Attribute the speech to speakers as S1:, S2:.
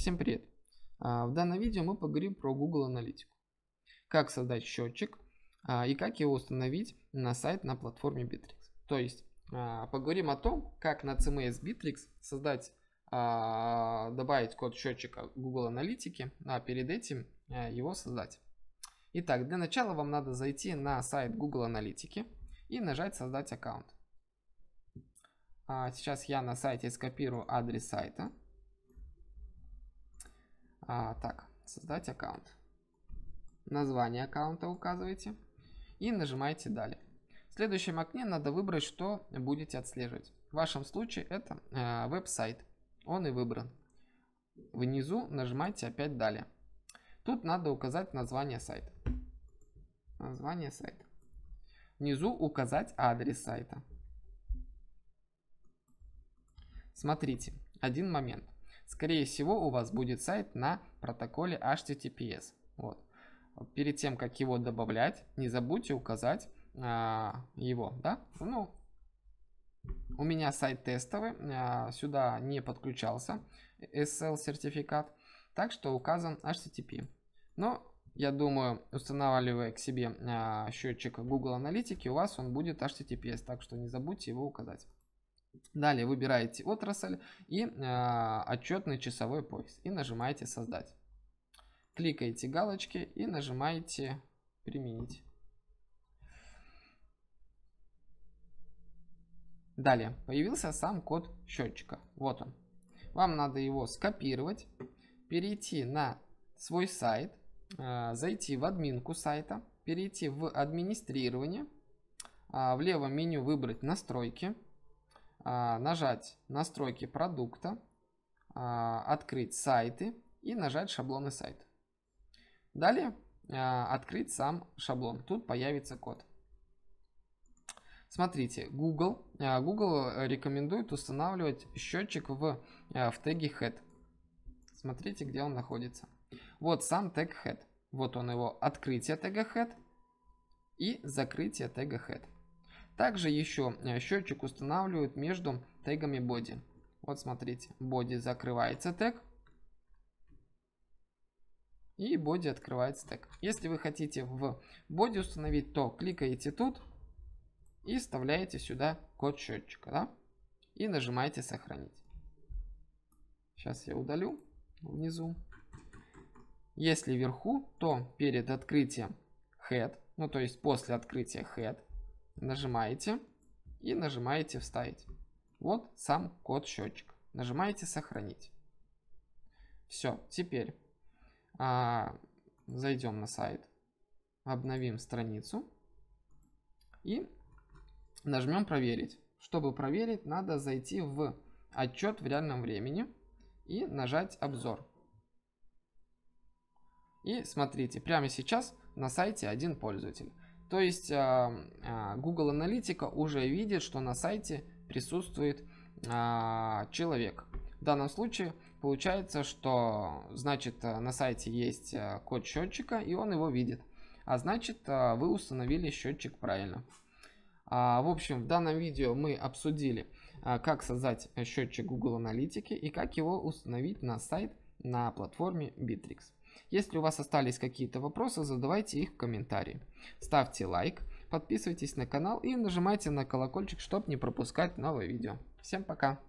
S1: Всем привет! А, в данном видео мы поговорим про Google Аналитику. Как создать счетчик а, и как его установить на сайт на платформе Bittrex. То есть а, поговорим о том, как на CMS Bittrex создать, добавить код счетчика Google Аналитики, а перед этим его создать. Итак, для начала вам надо зайти на сайт Google Аналитики и нажать создать аккаунт. Сейчас я на сайте скопирую адрес сайта а, так, создать аккаунт. Название аккаунта указываете и нажимаете далее. В следующем окне надо выбрать, что будете отслеживать. В вашем случае это э, веб-сайт. Он и выбран. Внизу нажимаете опять далее. Тут надо указать название сайта. Название сайта. Внизу указать адрес сайта. Смотрите, один момент. Скорее всего, у вас будет сайт на протоколе HTTPS. Вот. Перед тем, как его добавлять, не забудьте указать а, его. Да? Ну, у меня сайт тестовый, а, сюда не подключался SL сертификат, так что указан HTTP. Но я думаю, устанавливая к себе а, счетчик Google Аналитики, у вас он будет HTTPS, так что не забудьте его указать. Далее выбираете отрасль и э, отчетный часовой пояс и нажимаете создать. Кликаете галочки и нажимаете применить. Далее появился сам код счетчика. Вот он. Вам надо его скопировать, перейти на свой сайт, э, зайти в админку сайта, перейти в администрирование, э, в левом меню выбрать настройки нажать настройки продукта, а, открыть сайты и нажать шаблоны сайта. Далее а, открыть сам шаблон. Тут появится код. Смотрите, Google, Google рекомендует устанавливать счетчик в, в теге head. Смотрите, где он находится. Вот сам тег head. Вот он его открытие тега head и закрытие тега head. Также еще э, счетчик устанавливают между тегами body. Вот смотрите, body закрывается тег. И body открывается тег. Если вы хотите в body установить, то кликаете тут и вставляете сюда код счетчика. Да? И нажимаете сохранить. Сейчас я удалю внизу. Если вверху, то перед открытием head, ну то есть после открытия head, нажимаете и нажимаете вставить. Вот сам код счетчик. Нажимаете сохранить. Все, теперь а, зайдем на сайт, обновим страницу и нажмем проверить. Чтобы проверить, надо зайти в отчет в реальном времени и нажать обзор. И смотрите, прямо сейчас на сайте один пользователь. То есть а, а, Google Аналитика уже видит, что на сайте присутствует а, человек. В данном случае получается, что значит на сайте есть код счетчика и он его видит. А значит вы установили счетчик правильно. В общем, в данном видео мы обсудили, как создать счетчик Google Аналитики и как его установить на сайт на платформе Bittrex. Если у вас остались какие-то вопросы, задавайте их в комментарии. Ставьте лайк, подписывайтесь на канал и нажимайте на колокольчик, чтобы не пропускать новые видео. Всем пока!